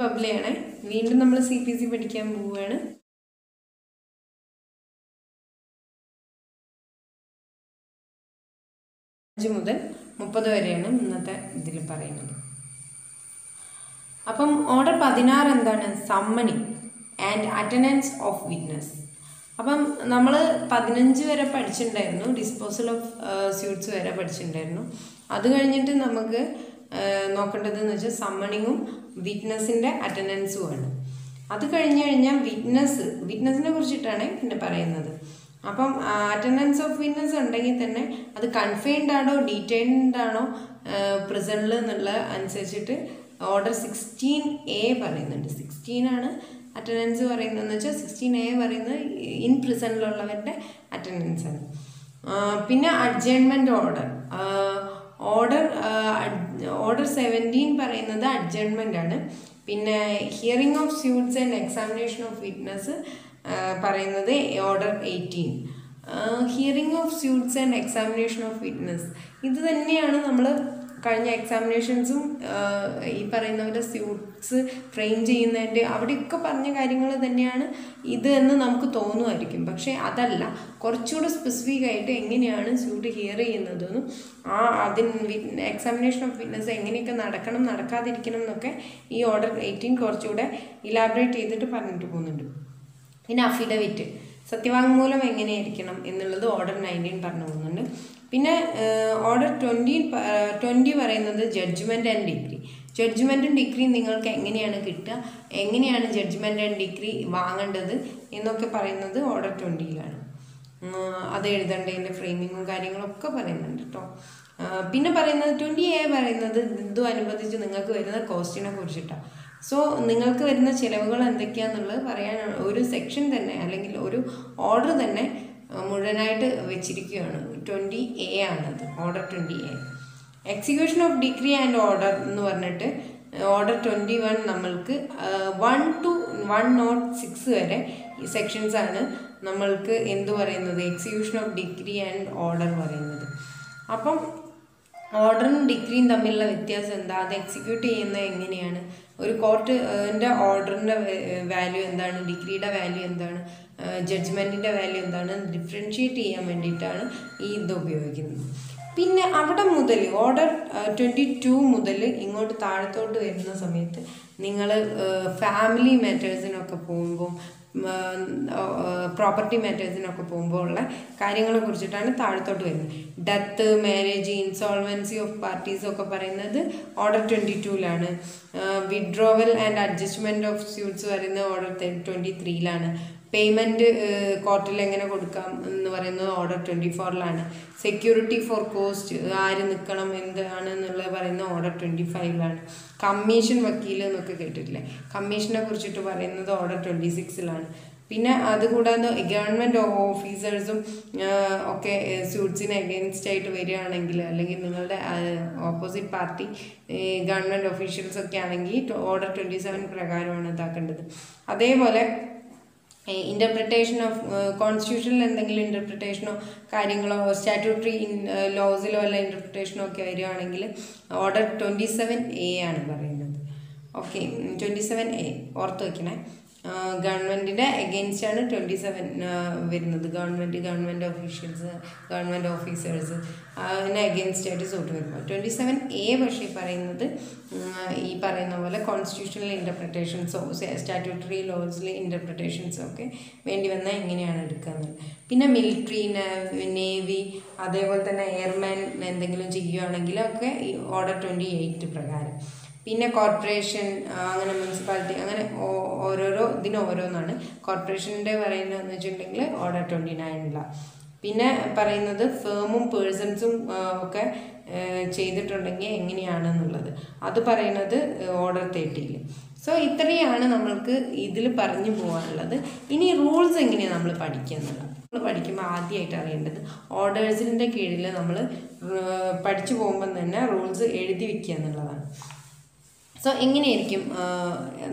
ബബ്ലയാണ് വീണ്ടും നമ്മൾ C P C പഠിക്കാൻ പോവുകയാണ്. അഞ്ച് മുതൽ മുപ്പത് വരെയാണ് ഇന്നത്തെ ഇതിൽ പറയുന്നത്. അപ്പം ഓർഡർ പതിനാറ് എന്താണ്? Summoning and attendance of witness അപ്പം നമ്മൾ പതിനഞ്ച് വരെ പഠിച്ചിട്ടുണ്ടായിരുന്നു. ഡിസ്പോസൽ ഓഫ് സ്യൂട്ട്സ് വരെ പഠിച്ചിട്ടുണ്ടായിരുന്നു. അത് കഴിഞ്ഞിട്ട് നമുക്ക് നോക്കേണ്ടതെന്ന് വെച്ചാൽ സമ്മണിങ്ങും വിറ്റ്നസിന്റെ അറ്റൻഡൻസുമാണ് അത് കഴിഞ്ഞ് കഴിഞ്ഞാൽ വിറ്റ്നസ് വിറ്റ്നസിനെ കുറിച്ചിട്ടാണ് പിന്നെ പറയുന്നത്. അപ്പം അറ്റൻഡൻസ് ഓഫ് വിറ്റ്നസ് ഉണ്ടെങ്കിൽ തന്നെ അത് കൺഫൈൻഡ് ആണോ ഡീറ്റെയിൻഡ് ആണോ പ്രിസണിൽ എന്നുള്ള അനുസരിച്ചിട്ട് ഓർഡർ സിക്സ്റ്റീൻ എ പറയുന്നുണ്ട്. സിക്സ്റ്റീൻ ആണ് അറ്റൻഡൻസ് പറയുന്നതെന്ന് വെച്ചാൽ സിക്സ്റ്റീൻ എ പറയുന്നത് ഇൻ പ്രിസണിലുള്ളവരുടെ അറ്റൻഡൻസ് ആണ്. പിന്നെ adjournment order order order seventeen പറയുന്നത് അഡ്ജൺമെന്റ് ആണ്. പിന്നെ hearing of suits and examination of witness പറയുന്നത് order eighteen hearing of suits and examination of witness ഇത് തന്നെയാണ് നമ്മൾ കഴിഞ്ഞ എക്സാമിനേഷൻസും ഈ പറയുന്നവരുടെ സ്യൂട്ട്സ് ഫ്രെയിം ചെയ്യുന്നതിന്റെ അവിടെയൊക്കെ പറഞ്ഞ കാര്യങ്ങൾ തന്നെയാണ് ഇത് എന്ന് നമുക്ക് തോന്നുമായിരിക്കും. പക്ഷേ അതല്ല കുറച്ചുകൂടെ സ്പെസിഫിക് ആയിട്ട് എങ്ങനെയാണ് സ്യൂട്ട് ഹിയർ ചെയ്യുന്നതെന്നും ആ അതിന് എക്സാമിനേഷൻ ഓഫ് വിറ്റ്നസ് എങ്ങനെയൊക്കെ നടക്കണം നടക്കാതിരിക്കണം എന്നൊക്കെ ഈ ഓർഡർ എയ്റ്റീൻ കുറച്ചുകൂടെ ഇലാബറേറ്റ് ചെയ്തിട്ട് പറഞ്ഞിട്ട് പോകുന്നുണ്ട്. പിന്നെ അഫിഡവിറ്റ് സത്യവാങ്മൂലം എങ്ങനെയായിരിക്കണം എന്നുള്ളത് ഓർഡർ നയന്റീൻ പറഞ്ഞു പോകുന്നുണ്ട്. പിന്നെ ഓർഡർ ട്വന്റി ട്വന്റി പറയുന്നത് ജഡ്ജ്മെന്റ് ആൻഡ് ഡിഗ്രി ജഡ്ജ്മെന്റും ഡിഗ്രിയും നിങ്ങൾക്ക് എങ്ങനെയാണ് കിട്ടുക? എങ്ങനെയാണ് ജഡ്ജ്മെന്റ് ആൻഡ് ഡിഗ്രി വാങ്ങേണ്ടത് എന്നൊക്കെ പറയുന്നത് ഓർഡർ ട്വന്റിയിലാണ് അത് എഴുതേണ്ടതിന്റെ ഫ്രെയിമിങ്ങും കാര്യങ്ങളൊക്കെ പറയുന്നുണ്ട് കേട്ടോ പിന്നെ പറയുന്നത് ട്വന്റി എ പറയുന്നത് ഇതും അനുബന്ധിച്ച് നിങ്ങൾക്ക് വരുന്ന കോസ്റ്റിനെ കുറിച്ചിട്ടാണ് സോ നിങ്ങൾക്ക് വരുന്ന ചിലവുകൾ എന്തൊക്കെയാണെന്നുള്ളത് പറയാൻ ഒരു സെക്ഷൻ തന്നെ അല്ലെങ്കിൽ ഒരു ഓർഡർ തന്നെ മുഴുവനായിട്ട് വെച്ചിരിക്കുകയാണ്. ട്വന്റി എ ആണത്. Order twenty A execution of decree and order എന്ന് പറഞ്ഞിട്ട് ഓർഡർ ട്വന്റി വൺ നമ്മൾക്ക് one to one nought six വരെ ഈ സെക്ഷൻസ് ആണ് നമ്മൾക്ക് എന്ത് പറയുന്നത്? Execution of decree and order പറയുന്നത്. അപ്പം ഓർഡറും ഡിഗ്രിയും തമ്മിലുള്ള വ്യത്യാസം എന്താ? അത് എക്സിക്യൂട്ട് ചെയ്യുന്നത് എങ്ങനെയാണ്? ഒരു കോർട്ടിന്റെ ഓർഡറിന്റെ വാല്യൂ എന്താണ്? ഡിഗ്രിയുടെ വാല്യൂ എന്താണ്? ജഡ്ജ്മെന്റിന്റെ വാല്യൂ എന്താണ്? ഡിഫറൻഷ്യേറ്റ് ചെയ്യാൻ വേണ്ടിയിട്ടാണ് ഈ ഇത് ഉപയോഗിക്കുന്നത്. പിന്നെ അവിടെ മുതൽ ഓർഡർ ട്വന്റി ടു മുതൽ ഇങ്ങോട്ട് താഴത്തോട്ട് വരുന്ന സമയത്ത് നിങ്ങൾ ഫാമിലി മാറ്റേഴ്സിനൊക്കെ പോകുമ്പോൾ പ്രോപ്പർട്ടി മാറ്റേഴ്സിനൊക്കെ പോകുമ്പോൾ ഉള്ള കാര്യങ്ങളെ കുറിച്ചിട്ടാണ് താഴത്തോട്ട് വരുന്നത്. Death marriage insolvency of parties ഒക്കെ പറയുന്നത് order twenty ടുവിലാണ് withdrawal and adjustment of suits വരുന്നത് ഓർഡർ ട്വന്റി ത്രീയിലാണ് പേയ്മെന്റ് കോർട്ടിൽ എങ്ങനെ കൊടുക്കാം എന്ന് പറയുന്നത് ഓർഡർ ട്വന്റി ഫോറിലാണ് സെക്യൂരിറ്റി ഫോർ കോസ്റ്റ് ആര് നിൽക്കണം എന്താണ് എന്നുള്ളത് പറയുന്നത് ഓർഡർ ട്വന്റി ഫൈവിലാണ് കമ്മീഷൻ വക്കീൽ എന്നൊക്കെ കേട്ടിട്ടില്ലേ? കമ്മീഷനെ കുറിച്ചിട്ട് പറയുന്നത് ഓർഡർ ട്വന്റി സിക്സിലാണ് പിന്നെ അതുകൂടാതെ ഗവൺമെന്റ് ഓഫീസേഴ്സും ഒക്കെ സ്യൂട്ട്സിന് എഗൈൻസ്റ്റ് ആയിട്ട് വരികയാണെങ്കിൽ അല്ലെങ്കിൽ നിങ്ങളുടെ ഓപ്പോസിറ്റ് പാർട്ടി ഗവൺമെന്റ് ഒഫീഷ്യൽസ് ഒക്കെ ആണെങ്കിൽ ഓർഡർ ട്വന്റി സെവൻ പ്രകാരമാണ് ഇതാക്കേണ്ടത്. അതേപോലെ ഇന്റർപ്രിട്ടേഷൻ ഓഫ് കോൺസ്റ്റിറ്റ്യൂഷനിൽ എന്തെങ്കിലും ഇന്റർപ്രിട്ടേഷനോ കാര്യങ്ങളോ സ്റ്റാറ്റ്യൂട്ടറി ലോസിലോ അല്ല ഇന്റർപ്രിട്ടേഷനോ ഒക്കെ വരികയാണെങ്കിൽ ഓർഡർ ട്വന്റി സെവൻ എ ആണ് പറയുന്നത്. ഓക്കെ ട്വന്റി സെവൻ എ ഓർത്ത് വയ്ക്കണേ ഗവൺമെന്റിന്റെ എഗെയിൻസ്റ്റാണ് ട്വന്റി സെവൻ വരുന്നത്. Government government officials government officers അതിന് എഗെയിൻസ്റ്റായിട്ട് സൂട്ട് വരുമ്പോൾ ട്വന്റി സെവൻ എ പക്ഷേ പറയുന്നത് ഈ പറയുന്ന പോലെ കോൺസ്റ്റിറ്റ്യൂഷണൽ ഇന്റർപ്രിട്ടേഷൻസോ സ്റ്റാറ്റ്യൂട്ടറി ലോസിലെ ഇന്റർപ്രിട്ടേഷൻസോ ഒക്കെ വേണ്ടി വന്നാൽ എങ്ങനെയാണ് എടുക്കുന്നത് പിന്നെ മിലിറ്ററി നേവി അതേപോലെ തന്നെ എയർമാൻ എന്തെങ്കിലും ചെയ്യുകയാണെങ്കിലൊക്കെ ഈ ഓർഡർ ട്വന്റി എയ്റ്റ് പ്രകാരം. പിന്നെ കോർപ്പറേഷൻ അങ്ങനെ മുനിസിപ്പാലിറ്റി ഓരോരോ ഇതിന് ഓരോന്നാണ് കോർപ്പറേഷന്റെ പറയുന്നതെന്ന് വെച്ചിട്ടുണ്ടെങ്കിൽ ഓർഡർ ട്വന്റി നയനിലാണ് പിന്നെ പറയുന്നത് ഫേമും പേഴ്സൺസും ഒക്കെ ചെയ്തിട്ടുണ്ടെങ്കിൽ എങ്ങനെയാണെന്നുള്ളത്. അത് പറയുന്നത് ഓർഡർ തേർട്ടിയിൽ സോ ഇത്രയാണ് നമ്മൾക്ക് ഇതിൽ പറഞ്ഞു പോകാനുള്ളത്. ഇനി റൂൾസ് എങ്ങനെയാണ് നമ്മൾ പഠിക്കുന്നത്? നമ്മൾ പഠിക്കുമ്പോൾ ആദ്യമായിട്ട് അറിയേണ്ടത് ഓർഡേഴ്സിന്റെ കീഴിൽ നമ്മൾ പഠിച്ചു പോകുമ്പം തന്നെ റൂൾസ് എഴുതി വയ്ക്കുക എന്നുള്ളതാണ്. സോ എങ്ങനെയായിരിക്കും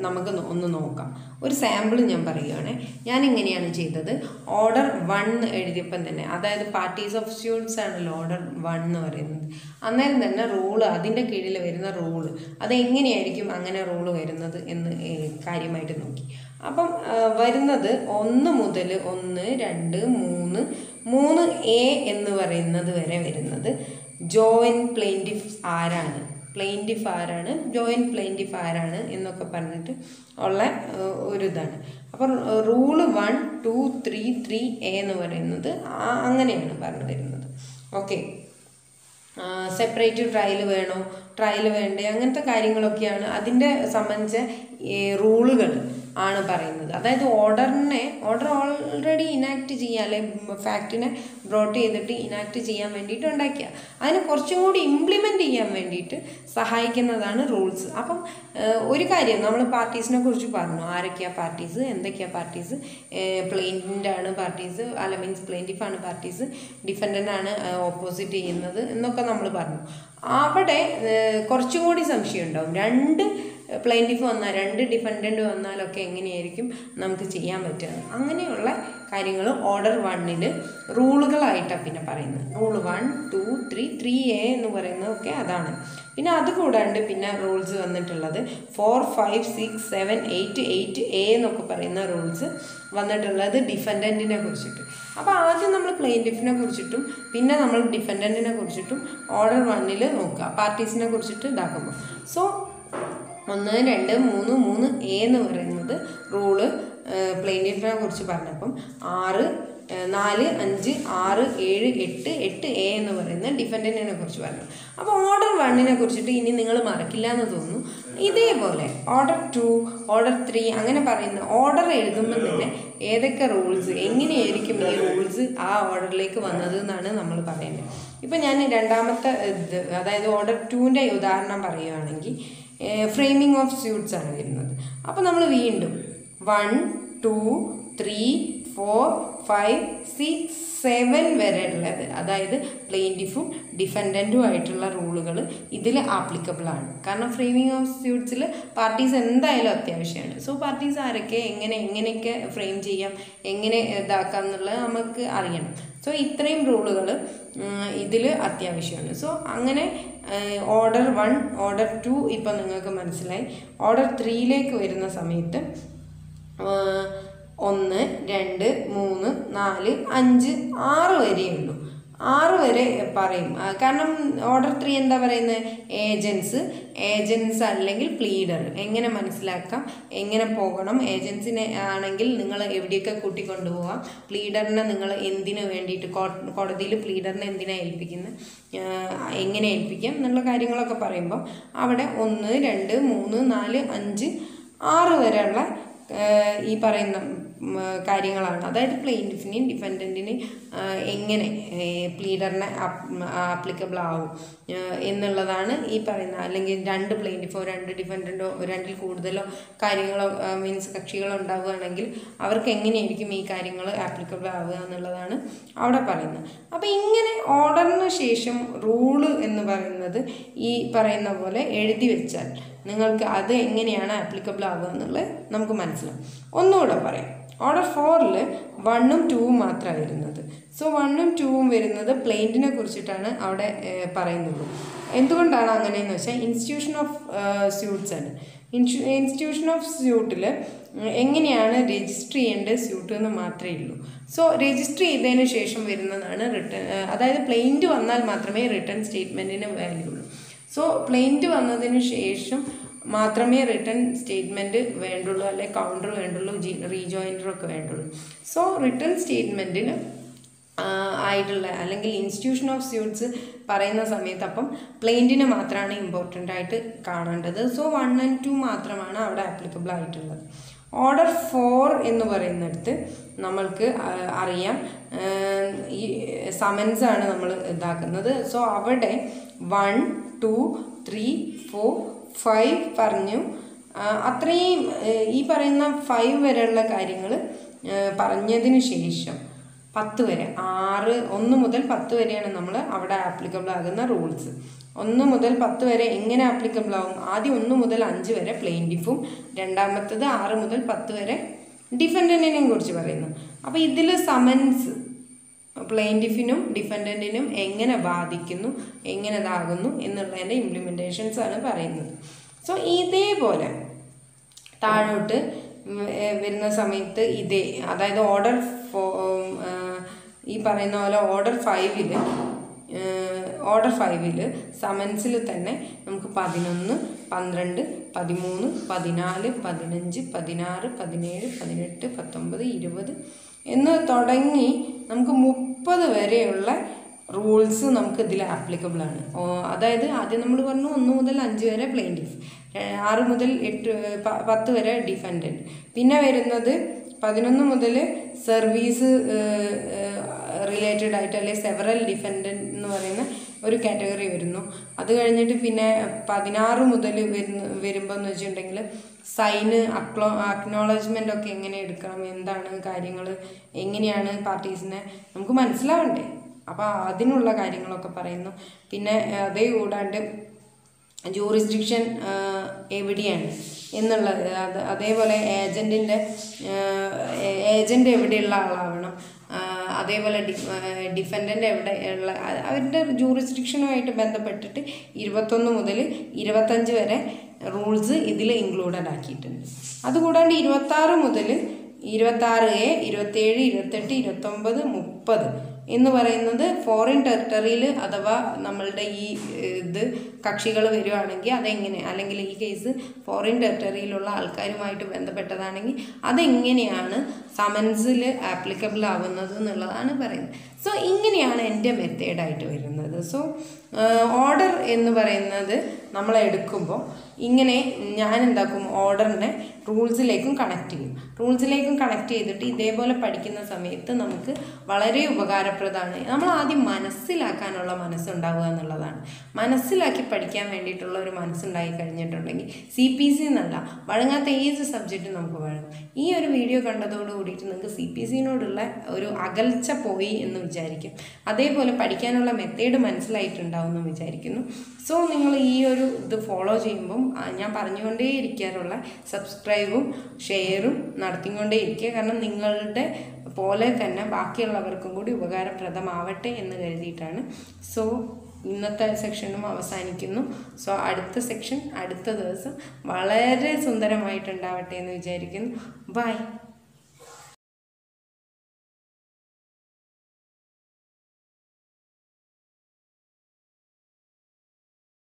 നമുക്ക് ഒന്ന് നോക്കാം. ഒരു സാമ്പിൾ ഞാൻ പറയുകയാണ്. ഞാൻ എങ്ങനെയാണ് ചെയ്തത് ഓർഡർ വൺ എഴുതിയപ്പം തന്നെ അതായത് പാർട്ടീസ് ഓഫ് സ്റ്റ്യൂഡൻസ് ആണല്ലോ ഓർഡർ വൺ എന്ന് പറയുന്നത്. അന്നേരം തന്നെ റൂൾ അതിന്റെ കീഴിൽ വരുന്ന റൂൾ അത് എങ്ങനെയായിരിക്കും അങ്ങനെ റൂൾ വരുന്നത് എന്ന് കാര്യമായിട്ട് നോക്കി. അപ്പം വരുന്നത് ഒന്ന് മുതൽ ഒന്ന് രണ്ട് മൂന്ന് മൂന്ന് എ എന്ന് പറയുന്നത് വരെ വരുന്നത്. ജോയിൻ പ്ലെയിന്റിഫ് ആരാണ്? പ്ലെയിന്റിഫ് ആരാണ്? ജോയിന്റ് പ്ലെയിന്റിഫ് ആരാണ് എന്നൊക്കെ പറഞ്ഞിട്ട് ഉള്ള ഒരു ഇതാണ് അപ്പം rule one two three three A എന്ന് പറയുന്നത് അങ്ങനെയാണ് പറഞ്ഞു തരുന്നത്. ഓക്കെ സെപ്പറേറ്റ് ട്രയൽ വേണോ? ട്രയൽ വേണ്ടേ? അങ്ങനത്തെ കാര്യങ്ങളൊക്കെയാണ് അതിന്റെ സംബന്ധിച്ച റൂളുകൾ ആണ് പറയുന്നത്. അതായത് ഓർഡറിനെ ഓർഡർ ഓൾറെഡി ഇനാക്ട് ചെയ്യാൻ അല്ലെ ഫാക്റ്റിനെ ബ്രോട്ട് ചെയ്തിട്ട് ഇനാക്ട് ചെയ്യാൻ വേണ്ടിയിട്ട് ഉണ്ടാക്കിയ. അതിനെ കുറച്ചും കൂടി ഇംപ്ലിമെന്റ് ചെയ്യാൻ വേണ്ടിയിട്ട് സഹായിക്കുന്നതാണ് റൂൾസ് അപ്പം ഒരു കാര്യം നമ്മൾ പാർട്ടീസിനെ കുറിച്ച് പറഞ്ഞു. ആരൊക്കെയാണ് പാർട്ടീസ് എന്തൊക്കെയാണ് പാർട്ടീസ് പ്ലെയിന്റിന്റെ ആണ് പാർട്ടീസ് അല്ല മീൻസ് പ്ലെയിന്റിഫാണ് പാർട്ടീസ് ഡിഫൻഡന്റ് ആണ് ഓപ്പോസിറ്റ് ചെയ്യുന്നത് എന്നൊക്കെ നമ്മൾ പറഞ്ഞു. അവിടെ കുറച്ചും കൂടി സംശയം ഉണ്ടാവും. രണ്ട് പ്ലെയിന്റിഫ് വന്നാൽ രണ്ട് ഡിഫൻഡന്റ് വന്നാലൊക്കെ എങ്ങനെയായിരിക്കും നമുക്ക് ചെയ്യാൻ പറ്റുക? അങ്ങനെയുള്ള കാര്യങ്ങൾ ഓർഡർ വണ്ണിൽ റൂളുകളായിട്ടാണ് പിന്നെ പറയുന്നത്. Rule one two three three A എന്ന് പറയുന്നതൊക്കെ അതാണ്. പിന്നെ അത് കൂടാണ്ട് പിന്നെ റൂൾസ് വന്നിട്ടുള്ളത് four five six seven eight eight A എന്നൊക്കെ പറയുന്ന റൂൾസ് വന്നിട്ടുള്ളത് ഡിഫൻഡന്റിനെ കുറിച്ചിട്ട്. അപ്പോൾ ആദ്യം നമ്മൾ പ്ലെയിന്റിഫിനെ കുറിച്ചിട്ടും പിന്നെ നമ്മൾ ഡിഫൻഡന്റിനെ കുറിച്ചിട്ടും ഓർഡർ വണ്ണിൽ നോക്കുക. പാർട്ടീസിനെ കുറിച്ചിട്ട് ഇതാക്കുമ്പോൾ. സോ ഒന്ന് രണ്ട് മൂന്ന് മൂന്ന് എ എന്ന് പറയുന്നത് റൂൾ പ്ലെയിന്റിഫിനെ കുറിച്ച് പറഞ്ഞപ്പം ആറ് നാല് അഞ്ച് ആറ് ഏഴ് എട്ട് എട്ട് എ എന്ന് പറയുന്ന ഡിഫൻഡന്റിനെ കുറിച്ച് പറഞ്ഞു. അപ്പോൾ ഓർഡർ വണ്ണിനെ കുറിച്ചിട്ട് ഇനി നിങ്ങൾ മറക്കില്ല എന്ന് തോന്നുന്നു. ഇതേപോലെ ഓർഡർ ടു ഓർഡർ ത്രീ അങ്ങനെ പറയുന്ന ഓർഡർ എഴുതുമ്പോൾ തന്നെ ഏതൊക്കെ റൂൾസ് എങ്ങനെയായിരിക്കും ഈ റൂൾസ് ആ ഓർഡറിലേക്ക് വന്നത് എന്നാണ് നമ്മൾ പറയുന്നത് ഇപ്പം ഞാൻ രണ്ടാമത്തെ ഇത് അതായത് ഓർഡർ ടുവിന്റെ ഉദാഹരണം പറയുകയാണെങ്കിൽ ഫ്രെയിമിംഗ് ഓഫ് സ്യൂട്ട്സ് ആണ് വരുന്നത്. അപ്പോൾ നമ്മൾ വീണ്ടും one two three four five six seven വരെ ഉള്ളത് അതായത് പ്ലെയിന്റിഫും ഡിഫൻഡന്റും ആയിട്ടുള്ള റൂളുകൾ ഇതിൽ ആപ്ലിക്കബിൾ ആണ്. കാരണം ഫ്രെയിമിംഗ് ഓഫ് സ്യൂട്ട്സിൽ പാർട്ടീസ് എന്തായാലും അത്യാവശ്യമാണ് സോ പാർട്ടീസ് ആരൊക്കെ എങ്ങനെ എങ്ങനെയൊക്കെ ഫ്രെയിം ചെയ്യാം എങ്ങനെ ഇതാക്കാം എന്നുള്ളത് നമുക്ക് അറിയണം. സോ ഇത്രയും റൂളുകൾ ഇതിൽ അത്യാവശ്യമാണ് സോ അങ്ങനെ ഓർഡർ വൺ ഓർഡർ ടു ഇപ്പം നിങ്ങൾക്ക് മനസ്സിലായി. ഓർഡർ ത്രീയിലേക്ക് വരുന്ന സമയത്ത് ഒന്ന് രണ്ട് മൂന്ന് നാല് അഞ്ച് ആറ് വരെയുള്ളൂ ആറ് വരെ പറയും. കാരണം ഓർഡർ ത്രീ എന്താ പറയുന്നത് ഏജൻസ് ഏജൻസ് അല്ലെങ്കിൽ പ്ലീഡർ എങ്ങനെ മനസ്സിലാക്കാം? എങ്ങനെ പോകണം? ഏജൻസിനെ ആണെങ്കിൽ നിങ്ങൾ എവിടെയൊക്കെ കൂട്ടിക്കൊണ്ടുപോകാം പ്ലീഡറിനെ നിങ്ങൾ എന്തിനു വേണ്ടിയിട്ട് കോടതിയിൽ പ്ലീഡറിനെ എന്തിനാണ് ഏൽപ്പിക്കുന്നത് എങ്ങനെ ഏൽപ്പിക്കാം? എന്നുള്ള കാര്യങ്ങളൊക്കെ പറയുമ്പോൾ അവിടെ ഒന്ന് രണ്ട് മൂന്ന് നാല് അഞ്ച് ആറ് വരെയുള്ള ഈ പറയുന്ന കാര്യങ്ങളാണ്. അതായത് പ്ലെയിന്റിഫിനെയും ഡിഫൻഡന്റിനെയും എങ്ങനെ പ്ലീഡറിനെ ആപ്ലിക്കബിൾ ആവും എന്നുള്ളതാണ് ഈ പറയുന്ന അല്ലെങ്കിൽ രണ്ട് പ്ലെയിന്റിഫോ രണ്ട് ഡിഫൻഡന്റോ രണ്ടിൽ കൂടുതലോ കാര്യങ്ങളോ മീൻസ് കക്ഷികളോ ഉണ്ടാവുകയാണെങ്കിൽ അവർക്ക് എങ്ങനെയായിരിക്കും ഈ കാര്യങ്ങൾ ആപ്ലിക്കബിൾ ആവുക എന്നുള്ളതാണ് അവിടെ പറയുന്നത്. അപ്പോൾ ഇങ്ങനെ ഓർഡറിന് ശേഷം റൂൾ എന്ന് പറയുന്നത് ഈ പറയുന്ന പോലെ എഴുതി വെച്ചാൽ നിങ്ങൾക്ക് അത് എങ്ങനെയാണ് ആപ്ലിക്കബിൾ ആകുക എന്നുള്ളത് നമുക്ക് മനസ്സിലാവും ഒന്നുകൂടെ പറയാം. ഓർഡർ ഫോറിൽ വണ്ണും ടൂവും മാത്രമാണ് വരുന്നത്. സോ വണ്ണും ടൂവും വരുന്നത് പ്ലെയിന്റിനെ കുറിച്ചിട്ടാണ് അവിടെ പറയുന്നുള്ളൂ എന്തുകൊണ്ടാണ് അങ്ങനെയെന്ന് വെച്ചാൽ ഇൻസ്റ്റിറ്റ്യൂഷൻ ഓഫ് സ്യൂട്ട്സ് ആണ്. ഇൻസ്റ്റിറ്റ്യൂഷൻ ഓഫ് സ്യൂട്ടിൽ എങ്ങനെയാണ് രജിസ്റ്റർ ചെയ്യേണ്ടത് സ്യൂട്ട് എന്ന് മാത്രമേ ഉള്ളൂ. സോ രജിസ്റ്റർ ചെയ്തതിന് ശേഷം വരുന്നതാണ് റിട്ടേൺ അതായത് പ്ലെയിന്റ് വന്നാൽ മാത്രമേ റിട്ടേൺ സ്റ്റേറ്റ്മെന്റിന് വാല്യൂ ഉള്ളൂ. സോ പ്ലെയിന്റ് വന്നതിന് ശേഷം മാത്രമേ റിട്ടേൺ സ്റ്റേറ്റ്മെന്റ് വേണ്ടുള്ളൂ അല്ലെ കൗണ്ടർ വേണ്ടുള്ളൂ ജി റീജോയിന്ററൊക്കെ വേണ്ടുള്ളൂ. സോ റിട്ടേൺ സ്റ്റേറ്റ്മെന്റിന് ആയിട്ടുള്ള അല്ലെങ്കിൽ ഇൻസ്റ്റിറ്റ്യൂഷൻ ഓഫ് സ്യൂട്ട്സ് പറയുന്ന സമയത്ത് അപ്പം പ്ലെയിന്റിന് മാത്രമാണ് ഇമ്പോർട്ടന്റ് ആയിട്ട് കാണേണ്ടത്. സോ വൺ ആൻഡ് ടു മാത്രമാണ് അവിടെ ആപ്ലിക്കബിൾ ആയിട്ടുള്ളത്. ഓർഡർ ഫോർ എന്ന് പറയുന്നിടത്ത് നമ്മൾക്ക് അറിയാം ഈ സമൻസാണ് നമ്മൾ ഇതാക്കുന്നത്. സോ അവിടെ one two three four five പറഞ്ഞു. അത്രയും ഈ പറയുന്ന ഫൈവ് വരെയുള്ള കാര്യങ്ങൾ പറഞ്ഞതിന് ശേഷം പത്ത് വരെ ആറ് ഒന്ന് മുതൽ പത്ത് വരെയാണ് നമ്മൾ അവിടെ ആപ്ലിക്കബിൾ ആകുന്ന റൂൾസ് ഒന്ന് മുതൽ പത്ത് വരെ എങ്ങനെ ആപ്ലിക്കബിൾ ആവും? ആദ്യം ഒന്ന് മുതൽ അഞ്ച് വരെ പ്ലെയിന്റിഫും രണ്ടാമത്തത് ആറ് മുതൽ പത്ത് വരെ ഡിഫൻഡന്റിനെയും കുറിച്ച് പറയുന്നു. അപ്പോൾ ഇതിൽ സമൻസ് പ്ലെയിന്റിഫിനും ഡിഫൻഡന്റിനും എങ്ങനെ ബാധിക്കുന്നു എങ്ങനെ ഇതാകുന്നു എന്നുള്ളതിന്റെ ഇംപ്ലിമെന്റേഷൻസ് ആണ് പറയുന്നത്. സോ ഇതേപോലെ താഴോട്ട് വരുന്ന സമയത്ത് ഇതേ അതായത് ഓർഡർ ഈ പറയുന്ന പോലെ ഓർഡർ ഫൈവിൽ ഓർഡർ ഫൈവിൽ സമൻസിൽ തന്നെ നമുക്ക് പതിനൊന്ന് പന്ത്രണ്ട് പതിമൂന്ന് പതിനാല് പതിനഞ്ച് പതിനാറ് പതിനേഴ് പതിനെട്ട് പത്തൊമ്പത് ഇരുപത് എന്ന് തുടങ്ങി നമുക്ക് മുപ്പത് വരെയുള്ള റൂൾസ് നമുക്ക് ഇതിൽ ആപ്ലിക്കബിൾ ആണ്. അതായത് ആദ്യം നമ്മൾ പറഞ്ഞു ഒന്ന് മുതൽ അഞ്ച് വരെ പ്ലെയിൻ ഡിഫ് ആറ് മുതൽ എട്ട് പത്ത് വരെ ഡിഫൻഡന്റ് പിന്നെ വരുന്നത് പതിനൊന്ന് മുതൽ സർവീസ് റിലേറ്റഡ് ആയിട്ട് അല്ലെങ്കിൽ സെവറൽ ഡിഫൻഡന്റ് എന്ന് പറയുന്ന ഒരു കാറ്റഗറി വരുന്നു. അത് കഴിഞ്ഞിട്ട് പിന്നെ പതിനാറ് മുതൽ വരുന്ന വരുമ്പോൾ എന്ന് വെച്ചിട്ടുണ്ടെങ്കിൽ സൈന് അക്ലോ അക്നോളജ്മെന്റ് ഒക്കെ എങ്ങനെ എടുക്കണം എന്താണ് കാര്യങ്ങൾ എങ്ങനെയാണ് പാർട്ടീസിനെ നമുക്ക് മനസ്സിലാവണ്ടേ. അപ്പോൾ അതിനുള്ള കാര്യങ്ങളൊക്കെ പറയുന്നു. പിന്നെ അതേ കൂടാണ്ട് ജൂറിസ്ഡിക്ഷൻ എവിടെയാണ്? എന്നുള്ളത്. അത് അതേപോലെ ഏജന്റിന്റെ ഏജന്റ് എവിടെയുള്ള ആളാവണം. അതേപോലെ ഡി ഡിഫൻഡന്റ് എവിടെ ഉള്ള അവരുടെ ജൂറിസ്ഡിക്ഷനുമായിട്ട് ബന്ധപ്പെട്ടിട്ട് ഇരുപത്തൊന്ന് മുതൽ ഇരുപത്തഞ്ച് വരെ റൂൾസ് ഇതിൽ ഇൻക്ലൂഡഡ് ആക്കിയിട്ടുണ്ട്. അതുകൂടാണ്ട് ഇരുപത്താറ് മുതൽ ഇരുപത്താറ് എ ഇരുപത്തേഴ് ഇരുപത്തെട്ട് ഇരുപത്തൊമ്പത് മുപ്പത് എന്ന് പറയുന്നത് ഫോറിൻ ടെറിട്ടറിയിൽ അഥവാ നമ്മളുടെ ഈ ഇത് കക്ഷികൾ വരുവാണെങ്കിൽ അതെങ്ങനെ? അല്ലെങ്കിൽ ഈ കേസ് ഫോറിൻ ടെറിട്ടറിയിലുള്ള ആൾക്കാരുമായിട്ട് ബന്ധപ്പെട്ടതാണെങ്കിൽ അതെങ്ങനെയാണ് സമൻസിൽ ആപ്ലിക്കബിൾ ആവുന്നത് എന്നുള്ളതാണ് പറയുന്നത്. സോ ഇങ്ങനെയാണ് എന്റെ മെത്തേഡായിട്ട് വരുന്നത്. സോ ഓർഡർ എന്ന് പറയുന്നത് നമ്മൾ എടുക്കുമ്പോൾ ഇങ്ങനെ ഞാൻ എന്താക്കും ഓർഡറിനെ റൂൾസിലേക്കും കണക്ട് ചെയ്യും. റൂൾസിലേക്കും കണക്ട് ചെയ്തിട്ട് ഇതേപോലെ പഠിക്കുന്ന സമയത്ത് നമുക്ക് വളരെ ഉപകാരപ്രദമാണ്. നമ്മൾ ആദ്യം മനസ്സിലാക്കാനുള്ള മനസ്സുണ്ടാവുക എന്നുള്ളതാണ്. മനസ്സിലാക്കി പഠിക്കാൻ വേണ്ടിയിട്ടുള്ള ഒരു മനസ്സുണ്ടായി കഴിഞ്ഞിട്ടുണ്ടെങ്കിൽ സി പി സി എന്നല്ല വഴങ്ങാത്ത ഏത് സബ്ജക്റ്റും നമുക്ക് വഴങ്ങും. ഈ ഒരു വീഡിയോ കണ്ടതോട് കൂടിയിട്ട് നിങ്ങൾക്ക് സി പി സിനോടുള്ള ഒരു അകൽച്ച പോയി എന്ന് വിചാരിക്കും. അതേപോലെ പഠിക്കാനുള്ള മെത്തേഡ് മനസ്സിലായിട്ടുണ്ടാവും എന്ന് വിചാരിക്കുന്നു. സോ നിങ്ങൾ ഈ ഒരു ഇത് ഫോളോ ചെയ്യുമ്പം ഞാൻ പറഞ്ഞുകൊണ്ടേ ഇരിക്കാറുള്ള സബ്സ്ക്രൈബും ഷെയറും നടത്തിക്കൊണ്ടേ ഇരിക്കുക. കാരണം നിങ്ങളുടെ പോലെ തന്നെ ബാക്കിയുള്ളവർക്കും കൂടി ഉപകാരപ്രദമാവട്ടെ എന്ന് കരുതിയിട്ടാണ്. സോ ഇന്നത്തെ സെക്ഷനും അവസാനിക്കുന്നു. സോ അടുത്ത സെക്ഷൻ അടുത്ത ദിവസം വളരെ സുന്ദരമായിട്ടുണ്ടാവട്ടെ എന്ന് വിചാരിക്കുന്നു. ബൈ